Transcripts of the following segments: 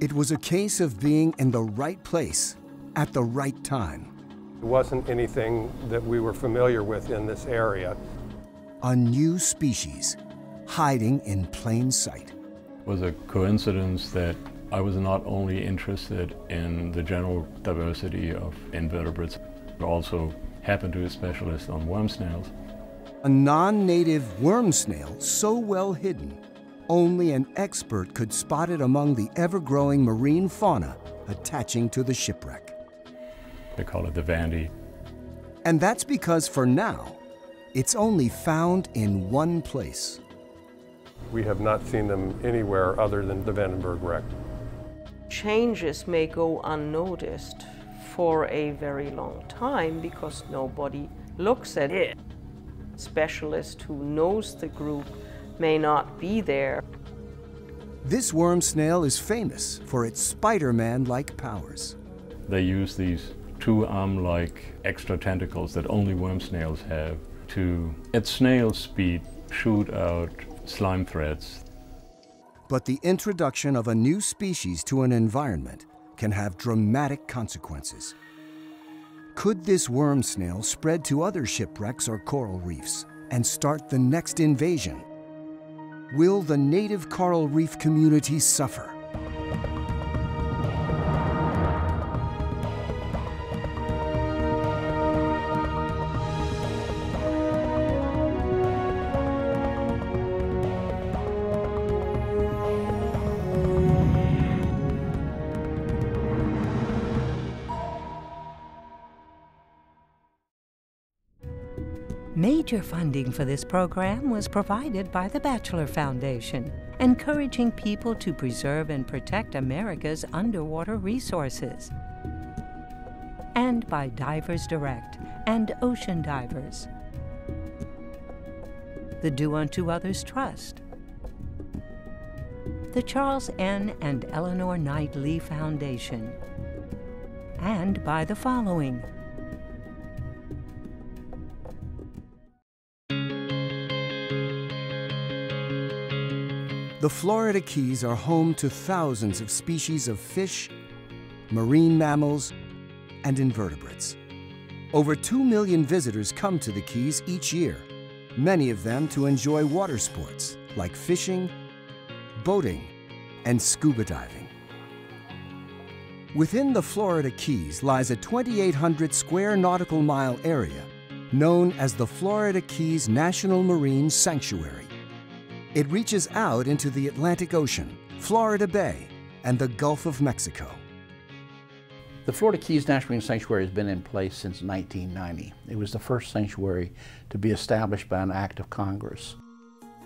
It was a case of being in the right place at the right time. It wasn't anything that we were familiar with in this area. A new species hiding in plain sight. It was a coincidence that I was not only interested in the general diversity of invertebrates, but also happened to be a specialist on worm snails. A non-native worm snail so well hidden, only an expert could spot it among the ever-growing marine fauna attaching to the shipwreck. They call it the Vandy. And that's because for now, it's only found in one place. We have not seen them anywhere other than the Vandenberg wreck. Changes may go unnoticed for a very long time because nobody looks at it. Specialist who knows the group may not be there. This worm snail is famous for its Spider-Man-like powers. They use these two arm-like extra tentacles that only worm snails have to, at snail speed, shoot out slime threads. But the introduction of a new species to an environment can have dramatic consequences. Could this worm snail spread to other shipwrecks or coral reefs and start the next invasion? Will the native coral reef community suffer? Major funding for this program was provided by the Batchelor Foundation, encouraging people to preserve and protect America's underwater resources, and by Divers Direct and Ocean Divers, the Do Unto Others Trust, the Charles N. and Eleanor Knight Leigh Foundation, and by the following. The Florida Keys are home to thousands of species of fish, marine mammals, and invertebrates. Over 2 million visitors come to the Keys each year, many of them to enjoy water sports like fishing, boating, and scuba diving. Within the Florida Keys lies a 2,800 square nautical mile area known as the Florida Keys National Marine Sanctuary. It reaches out into the Atlantic Ocean, Florida Bay, and the Gulf of Mexico. The Florida Keys National Marine Sanctuary has been in place since 1990. It was the first sanctuary to be established by an act of Congress.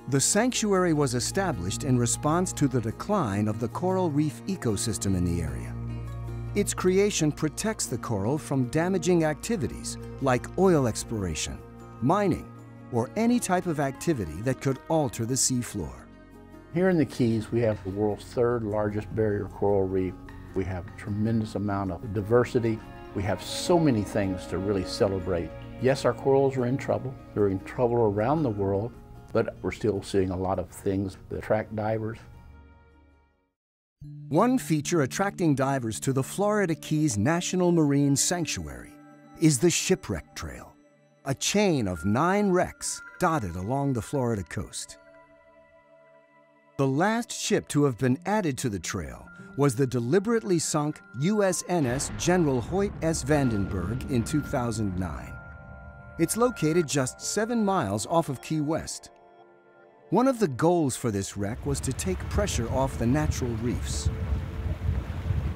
The sanctuary was established in response to the decline of the coral reef ecosystem in the area. Its creation protects the coral from damaging activities like oil exploration, mining, or any type of activity that could alter the seafloor. Here in the Keys, we have the world's third largest barrier coral reef. We have a tremendous amount of diversity. We have so many things to really celebrate. Yes, our corals are in trouble. They're in trouble around the world, but we're still seeing a lot of things that attract divers. One feature attracting divers to the Florida Keys National Marine Sanctuary is the Shipwreck Trail, a chain of nine wrecks dotted along the Florida coast. The last ship to have been added to the trail was the deliberately sunk USNS General Hoyt S. Vandenberg in 2009. It's located just seven miles off of Key West. One of the goals for this wreck was to take pressure off the natural reefs.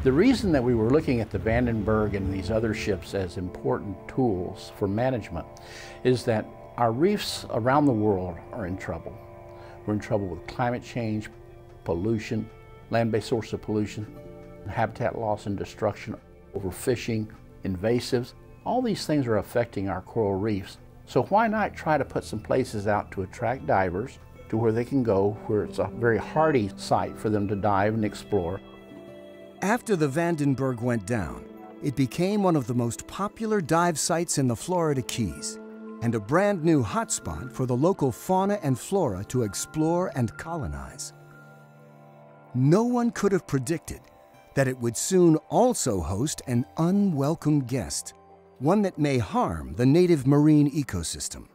The reason that we were looking at the Vandenberg and these other ships as important tools for management is that our reefs around the world are in trouble. We're in trouble with climate change, pollution, land-based source of pollution, habitat loss and destruction, overfishing, invasives. All these things are affecting our coral reefs. So why not try to put some places out to attract divers to where they can go, where it's a very hardy site for them to dive and explore. After the Vandenberg went down, it became one of the most popular dive sites in the Florida Keys and a brand new hotspot for the local fauna and flora to explore and colonize. No one could have predicted that it would soon also host an unwelcome guest, one that may harm the native marine ecosystem.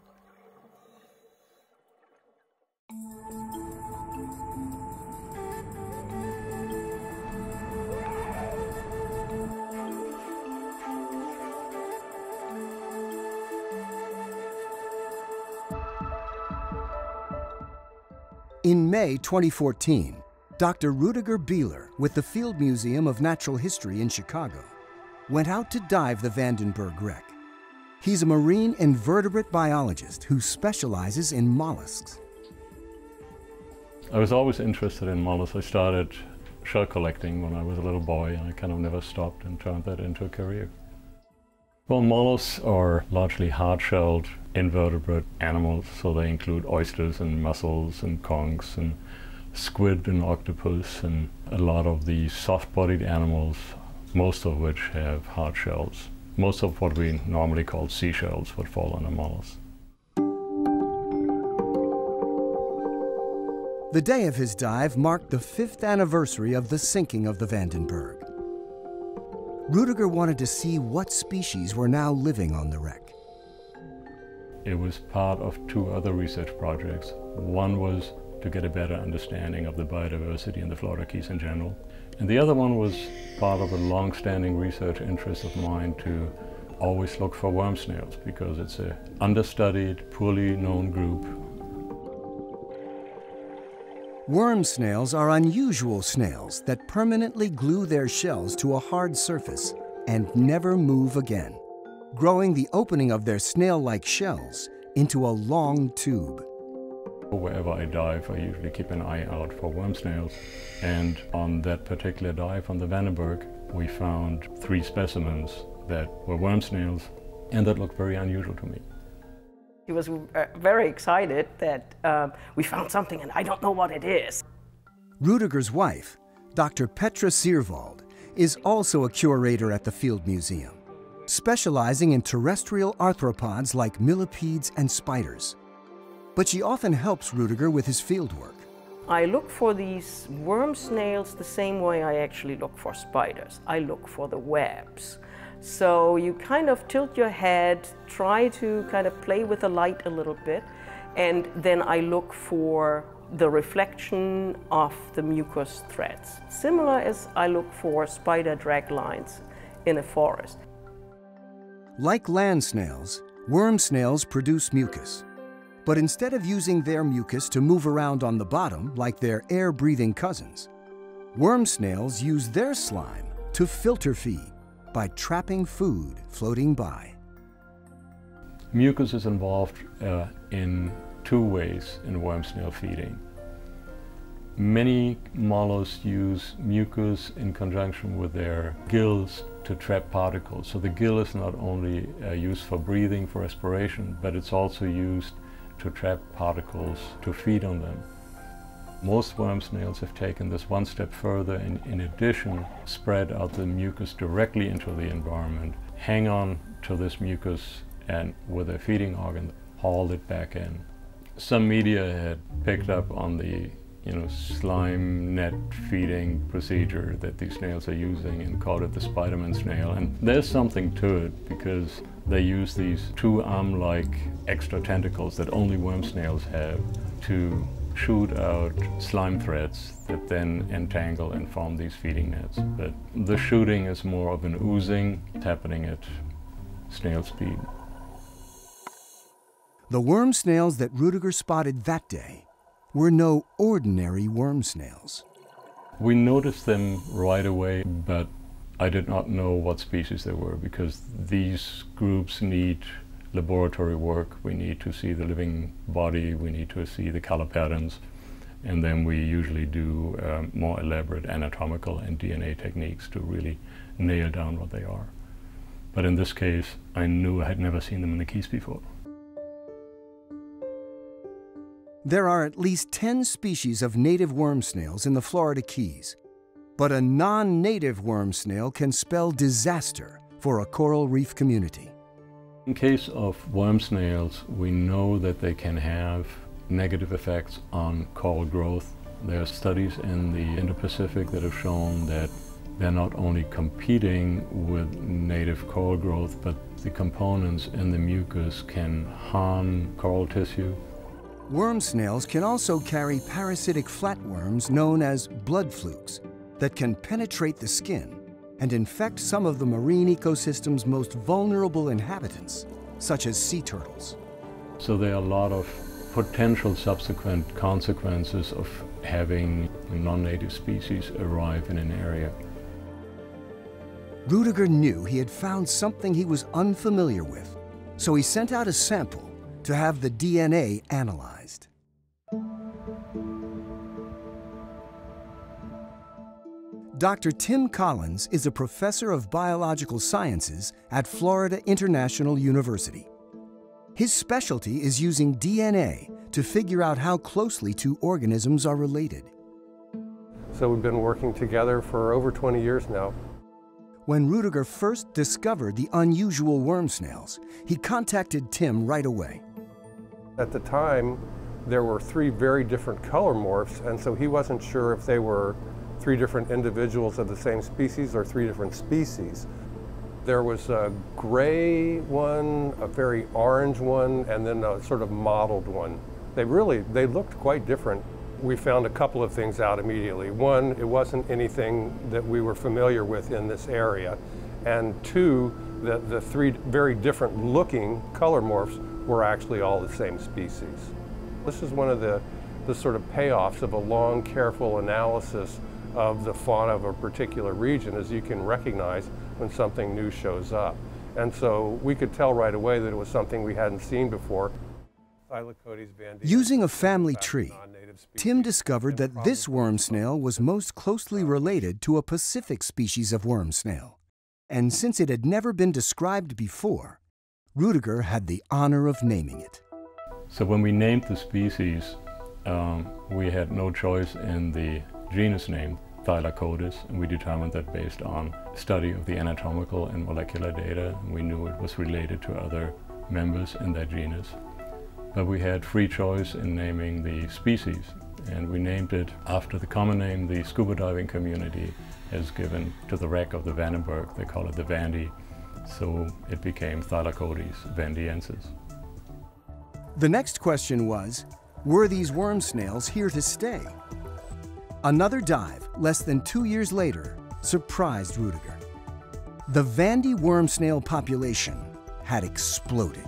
In May 2014, Dr. Rudiger Bieler with the Field Museum of Natural History in Chicago went out to dive the Vandenberg wreck. He's a marine invertebrate biologist who specializes in mollusks. I was always interested in mollusks. I started shell collecting when I was a little boy and I kind of never stopped and turned that into a career. Well, mollusks are largely hard-shelled invertebrate animals, so they include oysters and mussels and conchs and squid and octopus and a lot of the soft-bodied animals, most of which have hard shells. Most of what we normally call seashells would fall under mollusks. The day of his dive marked the fifth anniversary of the sinking of the Vandenberg. Rudiger wanted to see what species were now living on the wreck. It was part of two other research projects. One was to get a better understanding of the biodiversity in the Florida Keys in general. And the other one was part of a long-standing research interest of mine to always look for worm snails because it's an understudied, poorly known group. Worm snails are unusual snails that permanently glue their shells to a hard surface and never move again, growing the opening of their snail-like shells into a long tube. Wherever I dive, I usually keep an eye out for worm snails. And on that particular dive on the Vandenberg, we found three specimens that were worm snails, and that looked very unusual to me. He was uh, very excited that um, we found something and I don't know what it is. Rudiger's wife, Dr. Petra Sierwald, is also a curator at the Field Museum, specializing in terrestrial arthropods like millipedes and spiders but she often helps Rudiger with his fieldwork. I look for these worm snails the same way I actually look for spiders. I look for the webs. So you kind of tilt your head, try to kind of play with the light a little bit, and then I look for the reflection of the mucus threads, similar as I look for spider drag lines in a forest. Like land snails, worm snails produce mucus. But instead of using their mucus to move around on the bottom like their air-breathing cousins, worm snails use their slime to filter feed by trapping food floating by. Mucus is involved uh, in two ways in worm snail feeding. Many mollusks use mucus in conjunction with their gills to trap particles. So the gill is not only uh, used for breathing, for respiration, but it's also used to trap particles to feed on them. Most worm snails have taken this one step further and in addition spread out the mucus directly into the environment, hang on to this mucus and with a feeding organ haul it back in. Some media had picked up on the you know, slime net feeding procedure that these snails are using and called it the Spiderman snail. And there's something to it because they use these two arm-like extra tentacles that only worm snails have to shoot out slime threads that then entangle and form these feeding nets. But the shooting is more of an oozing, it's happening at snail speed. The worm snails that Rudiger spotted that day were no ordinary worm snails. We noticed them right away, but I did not know what species they were because these groups need laboratory work. We need to see the living body, we need to see the color patterns, and then we usually do um, more elaborate anatomical and DNA techniques to really nail down what they are. But in this case, I knew I had never seen them in the Keys before. There are at least 10 species of native worm snails in the Florida Keys, but a non-native worm snail can spell disaster for a coral reef community. In case of worm snails, we know that they can have negative effects on coral growth. There are studies in the Indo-Pacific that have shown that they're not only competing with native coral growth, but the components in the mucus can harm coral tissue. Worm snails can also carry parasitic flatworms known as blood flukes that can penetrate the skin and infect some of the marine ecosystem's most vulnerable inhabitants, such as sea turtles. So there are a lot of potential subsequent consequences of having non-native species arrive in an area. Rudiger knew he had found something he was unfamiliar with, so he sent out a sample to have the DNA analyzed. Dr. Tim Collins is a professor of biological sciences at Florida International University. His specialty is using DNA to figure out how closely two organisms are related. So we've been working together for over 20 years now. When Rudiger first discovered the unusual worm snails, he contacted Tim right away. At the time, there were three very different color morphs, and so he wasn't sure if they were three different individuals of the same species or three different species. There was a gray one, a very orange one, and then a sort of mottled one. They really, they looked quite different. We found a couple of things out immediately. One, it wasn't anything that we were familiar with in this area. And two, that the three very different looking color morphs were actually all the same species. This is one of the, the sort of payoffs of a long, careful analysis of the fauna of a particular region is you can recognize when something new shows up. And so we could tell right away that it was something we hadn't seen before. Using a family tree, Tim discovered that this worm snail was most closely related to a Pacific species of worm snail. And since it had never been described before, Rudiger had the honor of naming it. So when we named the species, um, we had no choice in the genus name, Thylacodes, and we determined that based on study of the anatomical and molecular data. We knew it was related to other members in that genus. But we had free choice in naming the species, and we named it after the common name the scuba diving community has given to the wreck of the Vandenberg. They call it the Vandy, so it became Thylacodes vandiensis. The next question was, were these worm snails here to stay? Another dive, less than two years later, surprised Rudiger. The Vandy worm snail population had exploded.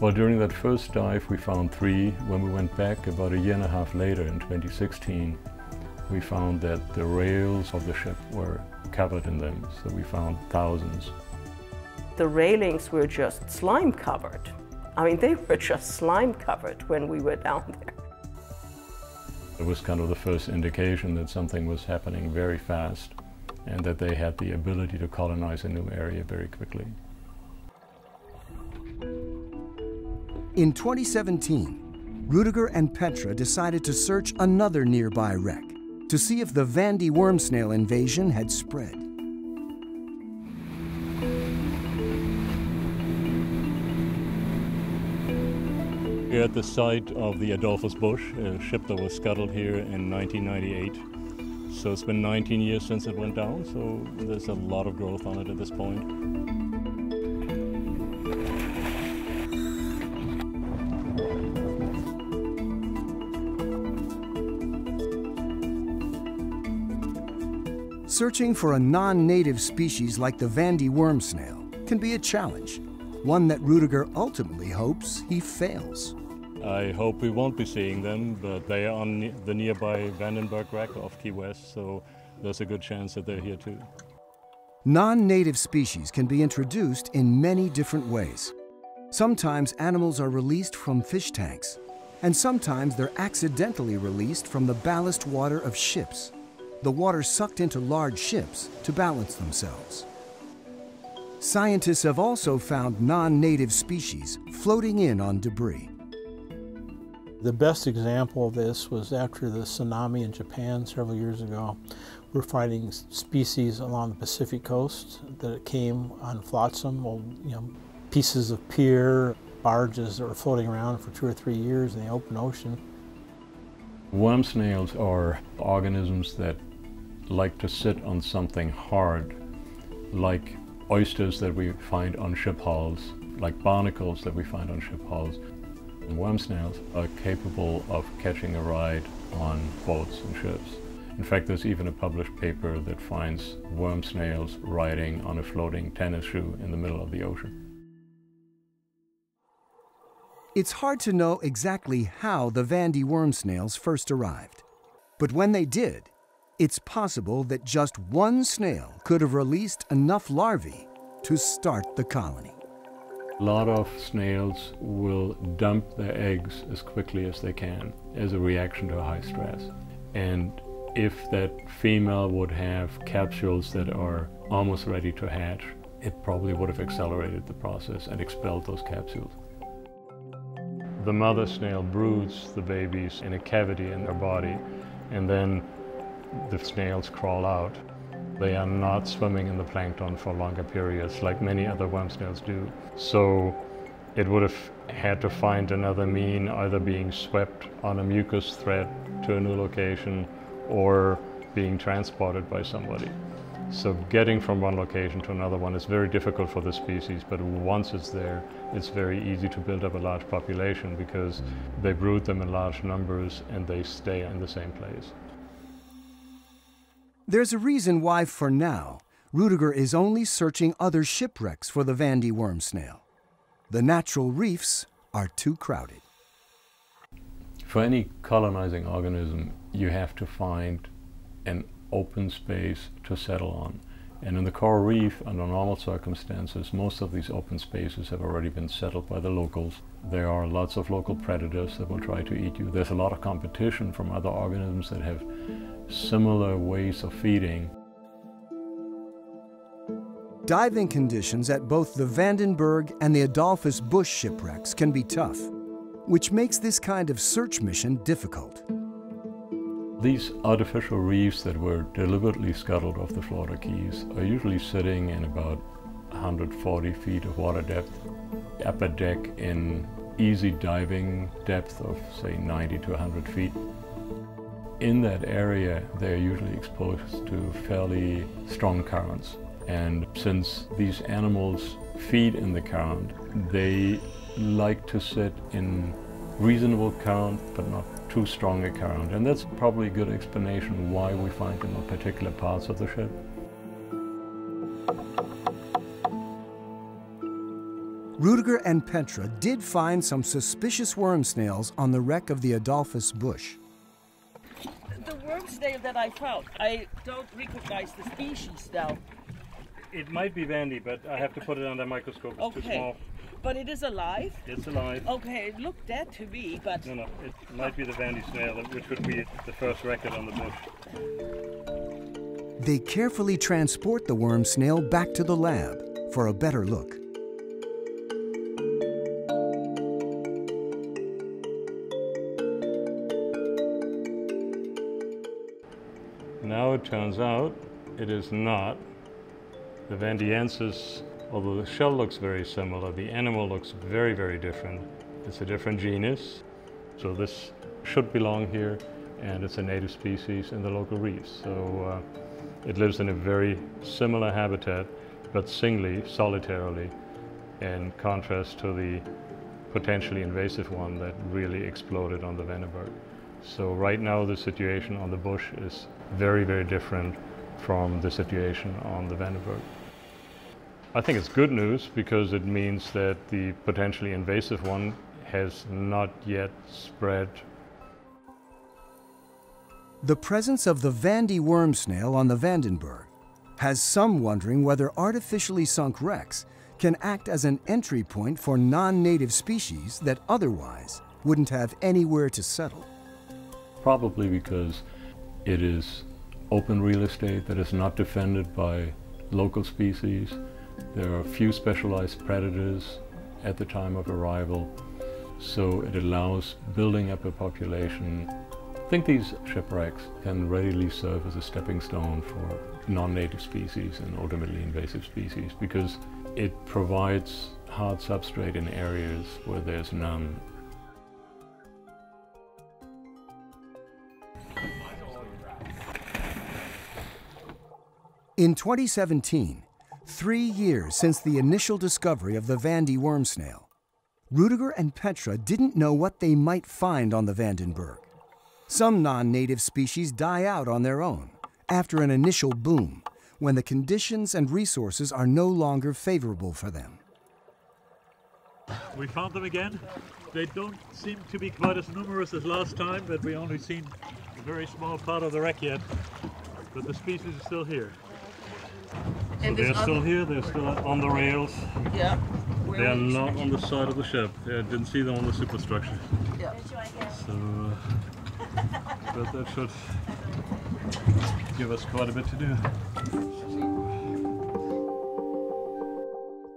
Well, during that first dive, we found three. When we went back about a year and a half later in 2016, we found that the rails of the ship were covered in them, so we found thousands. The railings were just slime covered. I mean, they were just slime covered when we were down there. It was kind of the first indication that something was happening very fast and that they had the ability to colonize a new area very quickly. In 2017, Rudiger and Petra decided to search another nearby wreck to see if the Vandy worm snail invasion had spread. We're at the site of the Adolphus Busch, a ship that was scuttled here in 1998. So it's been 19 years since it went down, so there's a lot of growth on it at this point. Searching for a non-native species like the Vandy worm snail can be a challenge, one that Rudiger ultimately hopes he fails. I hope we won't be seeing them, but they are on the nearby Vandenberg wreck off Key West, so there's a good chance that they're here too. Non-native species can be introduced in many different ways. Sometimes animals are released from fish tanks, and sometimes they're accidentally released from the ballast water of ships, the water sucked into large ships to balance themselves. Scientists have also found non-native species floating in on debris. The best example of this was after the tsunami in Japan several years ago. We're finding species along the Pacific coast that came on flotsam, well, you know, pieces of pier, barges that were floating around for two or three years in the open ocean. Worm snails are organisms that like to sit on something hard, like oysters that we find on ship hulls, like barnacles that we find on ship hulls. Worm snails are capable of catching a ride on boats and ships. In fact, there's even a published paper that finds worm snails riding on a floating tennis shoe in the middle of the ocean. It's hard to know exactly how the Vandy worm snails first arrived. But when they did, it's possible that just one snail could have released enough larvae to start the colony. A lot of snails will dump their eggs as quickly as they can as a reaction to high stress. And if that female would have capsules that are almost ready to hatch, it probably would have accelerated the process and expelled those capsules. The mother snail broods the babies in a cavity in their body, and then the snails crawl out. They are not swimming in the plankton for longer periods like many other worm snails do. So it would have had to find another mean, either being swept on a mucus thread to a new location or being transported by somebody. So getting from one location to another one is very difficult for the species, but once it's there, it's very easy to build up a large population because they brood them in large numbers and they stay in the same place. There's a reason why, for now, Rudiger is only searching other shipwrecks for the Vandy worm snail. The natural reefs are too crowded. For any colonizing organism, you have to find an open space to settle on. And in the coral reef, under normal circumstances, most of these open spaces have already been settled by the locals. There are lots of local predators that will try to eat you. There's a lot of competition from other organisms that have similar ways of feeding. Diving conditions at both the Vandenberg and the Adolphus Busch shipwrecks can be tough, which makes this kind of search mission difficult. These artificial reefs that were deliberately scuttled off the Florida Keys are usually sitting in about 140 feet of water depth, upper deck in easy diving depth of say 90 to 100 feet. In that area, they're usually exposed to fairly strong currents. And since these animals feed in the current, they like to sit in reasonable current, but not too strong a current. And that's probably a good explanation why we find them in particular parts of the ship. Rudiger and Petra did find some suspicious worm snails on the wreck of the Adolphus Busch. The worm snail that I found, I don't recognize the species now. It might be Vandy, but I have to put it under a microscope. It's too Okay. small. But it is alive? It's alive. Okay, it looked dead to me, but No, no, it might be the Vandy snail, which would be the first record on the Busch. They carefully transport the worm snail back to the lab for a better look. It turns out it is not. The Vandiensis, although the shell looks very similar, the animal looks very, very different. It's a different genus, so this should belong here, and it's a native species in the local reefs. So uh, it lives in a very similar habitat, but singly, solitarily, in contrast to the potentially invasive one that really exploded on the Vandenberg. So right now the situation on the Busch is very, very different from the situation on the Vandenberg. I think it's good news because it means that the potentially invasive one has not yet spread. The presence of the Vandy worm snail on the Vandenberg has some wondering whether artificially sunk wrecks can act as an entry point for non-native species that otherwise wouldn't have anywhere to settle. Probably because it is open real estate that is not defended by local species. There are few specialized predators at the time of arrival, so it allows building up a population. I think these shipwrecks can readily serve as a stepping stone for non-native species and ultimately invasive species because it provides hard substrate in areas where there's none In 2017, three years since the initial discovery of the Vandy worm snail, Rudiger and Petra didn't know what they might find on the Vandenberg. Some non native species die out on their own after an initial boom when the conditions and resources are no longer favorable for them. We found them again. They don't seem to be quite as numerous as last time, but we only seen a very small part of the wreck yet. But the species is still here. So they're this still here, they're still on the rails. Yeah. They are not on the side of the ship. I didn't see them on the superstructure. Yeah. So, uh, but that should give us quite a bit to do.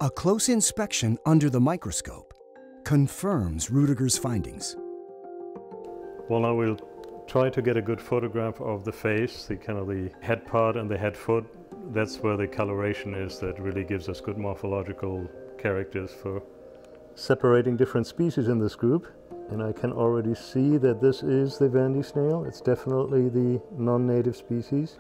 A close inspection under the microscope confirms Rudiger's findings. Well, now we'll try to get a good photograph of the face, the kind of the head part and the head foot. That's where the coloration is that really gives us good morphological characters for separating different species in this group. And I can already see that this is the Vandy snail. It's definitely the non-native species.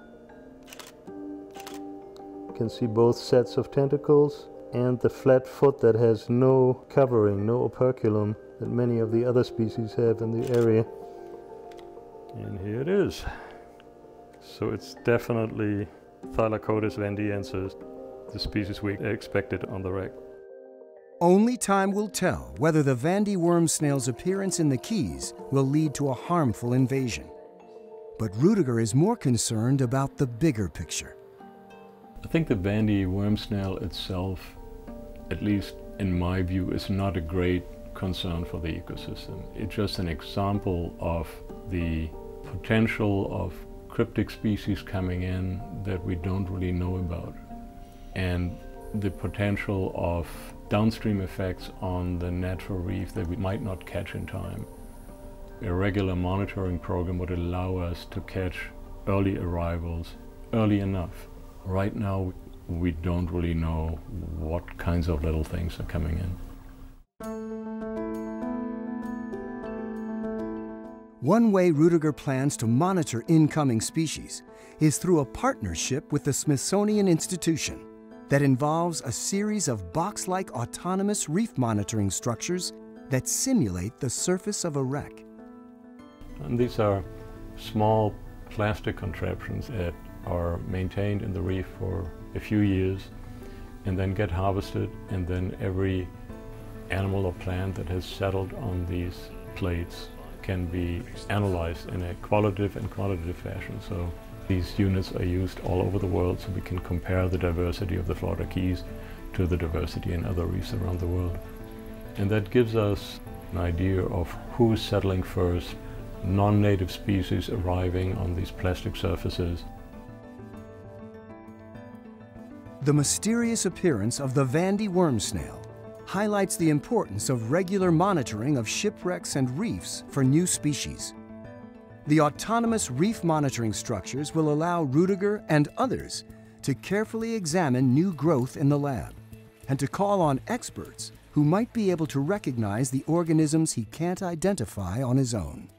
You can see both sets of tentacles and the flat foot that has no covering, no operculum that many of the other species have in the area. And here it is. So it's definitely Thylacodes vandiensis, the species we expected on the wreck. Only time will tell whether the Vandy worm snail's appearance in the Keys will lead to a harmful invasion. But Rudiger is more concerned about the bigger picture. I think the Vandy worm snail itself, at least in my view, is not a great concern for the ecosystem. It's just an example of the potential of cryptic species coming in that we don't really know about. And the potential of downstream effects on the natural reef that we might not catch in time. A regular monitoring program would allow us to catch early arrivals early enough. Right now, we don't really know what kinds of little things are coming in. One way Rudiger plans to monitor incoming species is through a partnership with the Smithsonian Institution that involves a series of box like autonomous reef monitoring structures that simulate the surface of a wreck. And these are small plastic contraptions that are maintained in the reef for a few years and then get harvested and then every animal or plant that has settled on these plates can be analyzed in a qualitative and quantitative fashion. So these units are used all over the world so we can compare the diversity of the Florida Keys to the diversity in other reefs around the world. And that gives us an idea of who's settling first, non-native species arriving on these plastic surfaces. The mysterious appearance of the Vandy worm snail highlights the importance of regular monitoring of shipwrecks and reefs for new species. The autonomous reef monitoring structures will allow Rudiger and others to carefully examine new growth in the lab and to call on experts who might be able to recognize the organisms he can't identify on his own.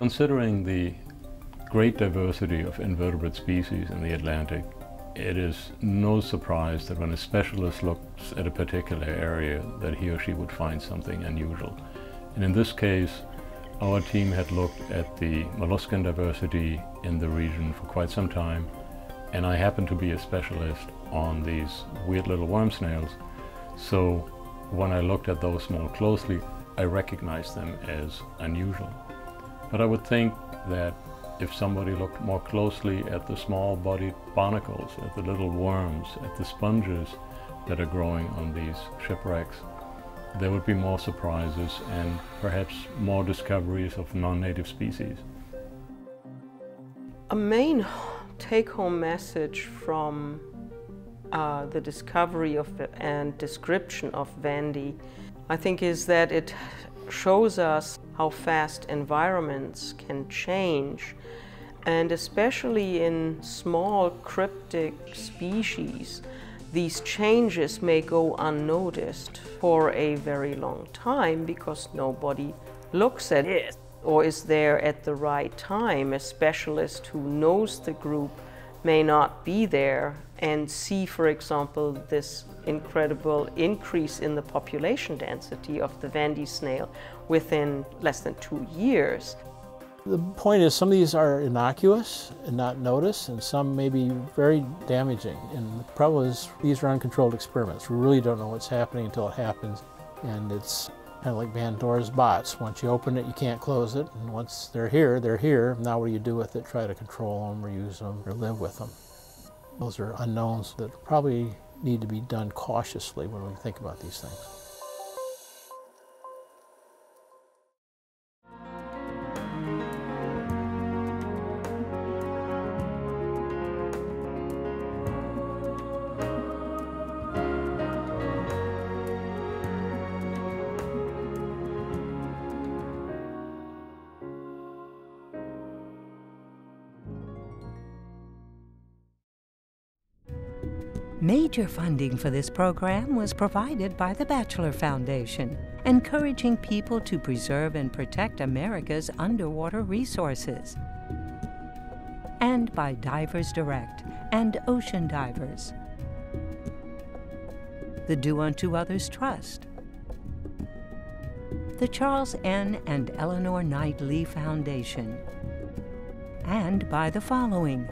Considering the great diversity of invertebrate species in the Atlantic, it is no surprise that when a specialist looks at a particular area that he or she would find something unusual. And in this case, our team had looked at the molluscan diversity in the region for quite some time, and I happen to be a specialist on these weird little worm snails. So when I looked at those more closely, I recognized them as unusual. But I would think that if somebody looked more closely at the small-bodied barnacles, at the little worms, at the sponges that are growing on these shipwrecks, there would be more surprises and perhaps more discoveries of non-native species. A main take-home message from uh, the discovery of and description of Vandy, I think, is that it shows us how fast environments can change, and especially in small cryptic species, these changes may go unnoticed for a very long time because nobody looks at it or is there at the right time. A specialist who knows the group may not be there and see, for example, this incredible increase in the population density of the Vandy snail within less than two years. The point is some of these are innocuous and not noticed, and some may be very damaging. And the problem is these are uncontrolled experiments. We really don't know what's happening until it happens. And it's kind of like Pandora's box. Once you open it, you can't close it. And once they're here, they're here. Now what do you do with it? Try to control them or use them or live with them. Those are unknowns that probably need to be done cautiously when we think about these things. Major funding for this program was provided by the Batchelor Foundation, encouraging people to preserve and protect America's underwater resources, and by Divers Direct and Ocean Divers, the Do Unto Others Trust, the Charles N. and Eleanor Knight Leigh Foundation, and by the following